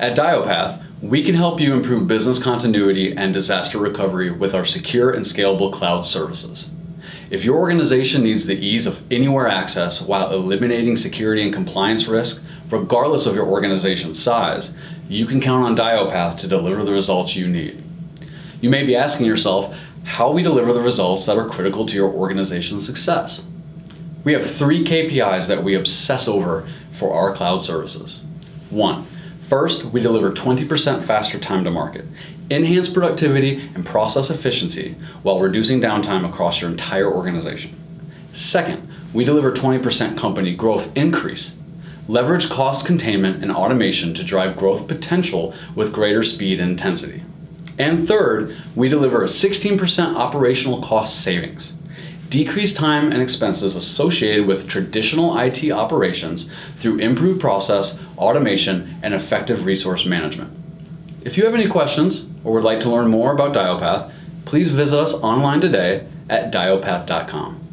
At DYOPATH, we can help you improve business continuity and disaster recovery with our secure and scalable cloud services. If your organization needs the ease of anywhere access while eliminating security and compliance risk, regardless of your organization's size, you can count on DYOPATH to deliver the results you need. You may be asking yourself how we deliver the results that are critical to your organization's success. We have three KPIs that we obsess over for our cloud services. One, First, we deliver 20% faster time to market, enhance productivity and process efficiency while reducing downtime across your entire organization. Second, we deliver 20% company growth increase. Leverage cost containment and automation to drive growth potential with greater speed and intensity. And third, we deliver a 16% operational cost savings decrease time and expenses associated with traditional IT operations through improved process, automation, and effective resource management. If you have any questions or would like to learn more about DYOPATH, please visit us online today at dyopath.com.